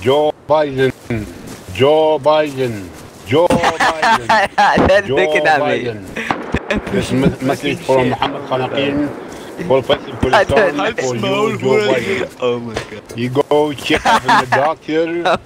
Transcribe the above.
Joe Biden. Joe Biden. Joe Biden. That's Joe me. Biden. This message from Muhammad Khanaqin for President Pakistan I for you, Joe Biden. Oh my god. You go check up with the doctor